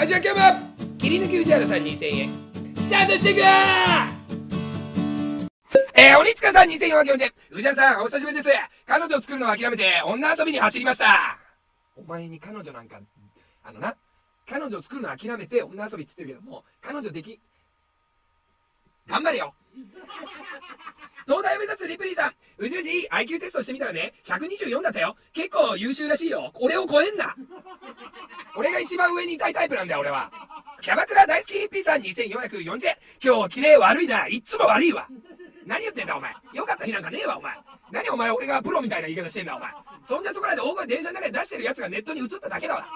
はいじゃあ今日も切り抜き宇治原さん2000円スタートしていくえー、鬼塚さん2440円。宇治原さんお久しぶりです。彼女を作るのを諦めて女遊びに走りました。お前に彼女なんかあのな彼女を作るのを諦めて女遊びって言ってるけども彼女でき頑張れよ。東大を目指すリプリーさん、宇宙人 IQ テストしてみたらね、124だったよ。結構優秀らしいよ。俺を超えんな。俺が一番上にいたいタイプなんだよ、俺は。キャバクラ大好きヒッピーさん2440円。今日綺麗悪いな。いっつも悪いわ。何言ってんだ、お前。よかった日なんかねえわ、お前。何お前、俺がプロみたいな言い方してんだ、お前。そんじゃそこらで大声電車の中で出してる奴がネットに映っただけだわ。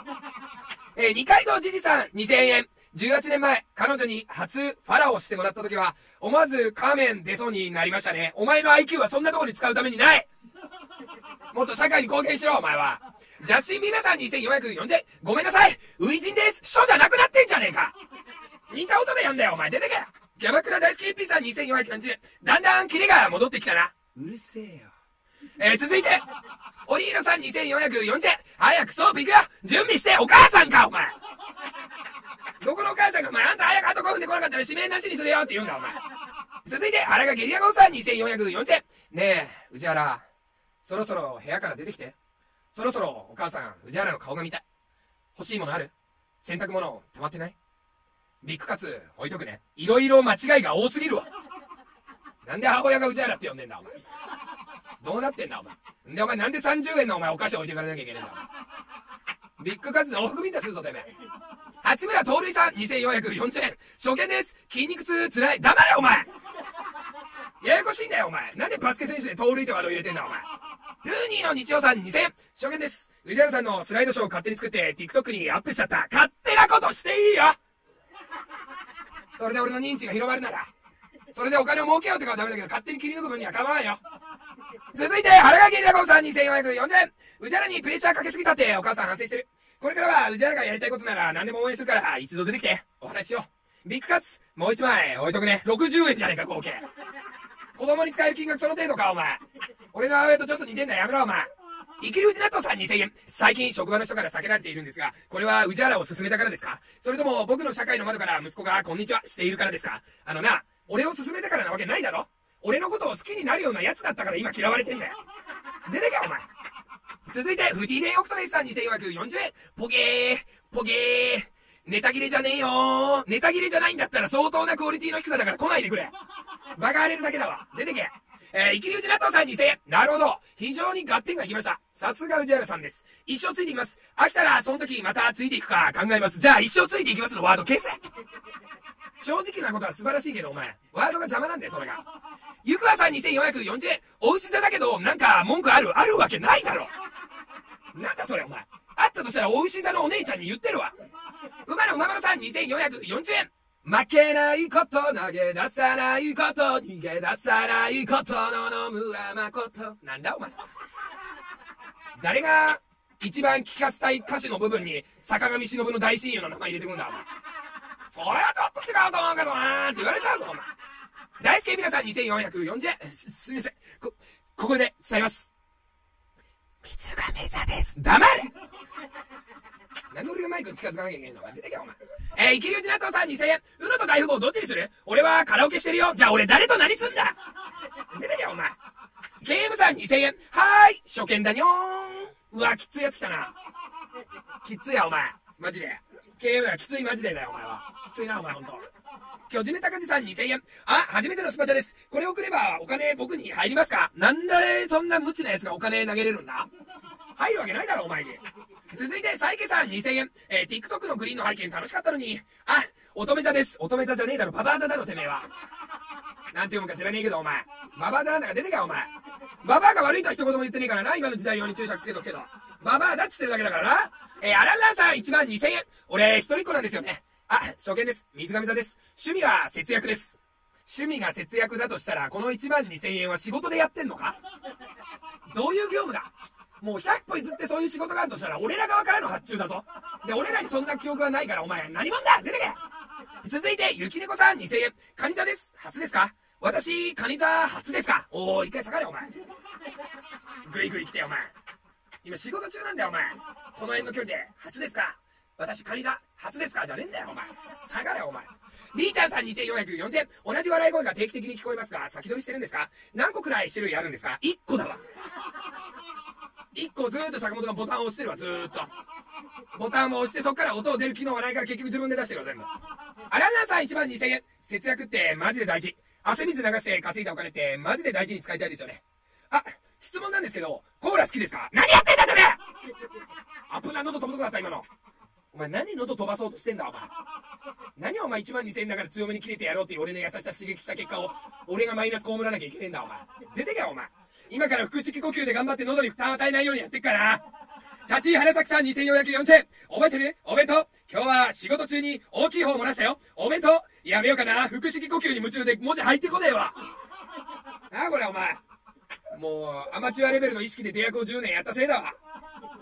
えー、二階堂じじさん2000円。18年前、彼女に初ファラをしてもらった時は、思わずカーメン出そうになりましたね。お前の IQ はそんなとこに使うためにないもっと社会に貢献しろ、お前は。ジャスティン・ビーバーさん2440円。ごめんなさい。ウイジンです。書じゃなくなってんじゃねえか。似た音でやんだよ、お前。出てけ。キャバクラ大好きピーさん2440。だんだんキレが戻ってきたな。うるせえよ。えー、続いて、オリーロさん2440円。早くソープ行くよ準備してお母さんか、お前どこのお母さんが、お前、あんた早くあと5分で来なかったら指名なしにするよって言うんだ、お前。続いて、原がゲリラゴンさん2440円。ねえ、宇治原、そろそろ部屋から出てきて。そろそろお母さん、宇治原の顔が見たい。欲しいものある？洗濯物溜まってない？ビッグカツ置いとくね。いろいろ間違いが多すぎるわ。なんで母親が宇治原って呼んでんだ、お前。どうなってんだ、お前。で、お前なんで30円のお前お菓子置いていかれなきゃいけねえんだ、ビッグカツの往復ビンタすぞ、てめえ。八村盗塁さん、2440円。初見です。筋肉痛つらい。黙れ、お前ややこしいんだよ、お前。なんでバスケ選手で盗塁ってワード入れてんだ、お前。ルーニーの日曜さん2000。初見です。宇治原さんのスライドショーを勝手に作って TikTok にアップしちゃった。勝手なことしていいよそれで俺の認知が広まるなら、それでお金を儲けようとかはダメだけど、勝手に切り抜く分には構わないよ。続いて、原垣ラゴンさん2440円。宇治原にプレッシャーかけすぎたってお母さん反省してる。これからは宇治原がやりたいことなら何でも応援するから一度出てきて、お話ししよう。ビッグカツ、もう一枚置いとくね。60円じゃねえか、合計。子供に使える金額その程度か、お前。俺の母親とちょっと似てんだやめろ、お前。生きるうち納豆さん2000円。最近職場の人から避けられているんですが、これは宇治原を勧めたからですか？それとも僕の社会の窓から息子がこんにちはしているからですか？あのな、俺を勧めたからなわけないだろ？俺のことを好きになるような奴だったから今嫌われてんだよ。出てけ、お前。続いて、フティレイオクトレスさん2440円。ポゲー、ポゲー。ネタ切れじゃねえよーネタ切れじゃないんだったら相当なクオリティの低さだから来ないでくれ。バカ荒れるだけだわ。出てけ。えー、生きり打ち納豆さん2000円。なるほど。非常に合点がいきました。さすが宇治原さんです。一生ついていきます。飽きたら、その時またついていくか考えます。じゃあ、一生ついていきますのワード消せ正直なことは素晴らしいけど、お前。ワードが邪魔なんだよ、それが。ゆくわさん2440円。お牛座だけど、なんか文句ある？あるわけないだろ。なんだそれお前。あったとしたらお牛座のお姉ちゃんに言ってるわ。馬の馬丸さん2440円。負けないこと、投げ出さないこと、逃げ出さないことの野村誠。なんだお前。誰が一番聞かせたい歌詞の部分に坂上忍の大親友の名前入れてくんだお前。それはちょっと違うと思うけどなーって言われちゃうぞお前。大輔皆さん2440円。す、すみません。こ、ここで伝えます。水亀座です。黙れなんで俺がマイクに近づかなきゃいけないの？出てけお前。えー、生きるうち納豆さん2000円。うのと大富豪どっちにする？俺はカラオケしてるよ。じゃあ俺誰と何すんだ？出てけよお前。KM さん2000円。はーい。初見だにょーん。うわ、きついやつ来たな。きついや、お前。マジで。KM はきついマジでだよ、お前は。きついな、お前ほんと。巨人高地さん2000円。あ、初めてのスパチャです。これ送ればお金僕に入りますか？なんでそんな無知な奴がお金投げれるんだ？入るわけないだろ、お前に。続いて、サイケさん2000円。えー、TikTok のグリーンの背景楽しかったのに。あ、乙女座です。乙女座じゃねえだろ、ババア座だろ、てめえは。なんて読むか知らねえけど、お前。ババア座なんだから出てか、お前。ババアが悪いとは一言も言ってねえからな、今の時代用に注釈つけとくけど。ババアだっつってるだけだからな。えー、アランランさん1万2000円。俺、一人っ子なんですよね。あ、初見です。水上座です。趣味は節約です。趣味が節約だとしたら、この1万2000円は仕事でやってんのか？どういう業務だ？もう100歩譲ってそういう仕事があるとしたら、俺ら側からの発注だぞ。で、俺らにそんな記憶はないから、お前、何者だ？出てけ続いて、ゆきねこさん2000円。カニ座です。初ですか？私、カニ座初ですか？おー、一回下がれ、お前。ぐいぐい来て、お前。今仕事中なんだよ、お前。この辺の距離で、初ですか？私、カニ座、初ですか？じゃねえんだよ、お前。下がれ、お前。D ちゃんさん2440円。同じ笑い声が定期的に聞こえますが、先取りしてるんですか？何個くらい種類あるんですか ?1 個だわ。1個ずーっと坂本がボタンを押してるわ、ずーっと。ボタンを押してそっから音を出る機能はないから結局自分で出してるわ、全部。アランナーさん1万2000円。節約ってマジで大事。汗水流して稼いだお金ってマジで大事に使いたいですよね。あ、質問なんですけど、コーラ好きですか？何やってんだてめえ危な喉飛ぶとこだった今の。お前何喉飛ばそうとしてんだお前。何お前1万2000円だから強めに切れてやろうっていう俺の優しさ刺激した結果を、俺がマイナス被らなきゃいけねえんだお前。出てけよお前。今から腹式呼吸で頑張って喉に負担与えないようにやってっからチャチー花咲さん2440円。覚えてるお弁当。今日は仕事中に大きい方漏らしたよ。お弁当。やめようかな。腹式呼吸に夢中で文字入ってこねえわ。なあこれお前。もう、アマチュアレベルの意識で出役を10年やったせいだわ。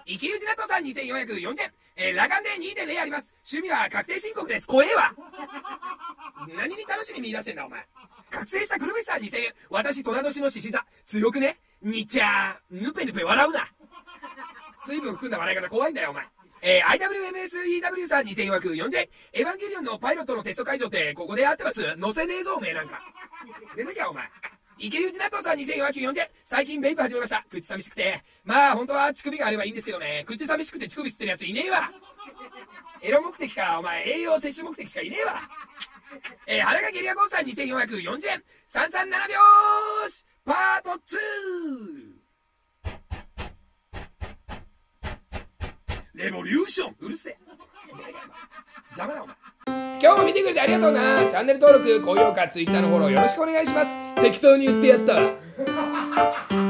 生きるじなとさん2440円。えー、裸眼で2.0あります。趣味は確定申告です。怖えわ。何に楽しみ見出してんだ、お前。覚醒したくるみさん2000円。私、虎年の獅子座。強くね？にちゃー。ぬぺぬぺ笑うな。水分含んだ笑い方怖いんだよ、お前。えー、IWMSEW さん2440円。エヴァンゲリオンのパイロットのテスト会場ってここで合ってます載せねえぞ、おめえなんか。出てきゃ、お前。池内納豆さん2440円。最近ベイプ始めました。口寂しくて。まあ、本当は乳首があればいいんですけどね。口寂しくて乳首吸ってるやついねえわ。エロ目的か、お前、栄養摂取目的しかいねえわ。えー、腹がゲリアゴーさん2440円。三三七拍子パート 2! レボリューションうるせえ。邪魔だお前。今日も見てくれてありがとうな。チャンネル登録、高評価、Twitter のフォローよろしくお願いします。適当に言ってやったわ。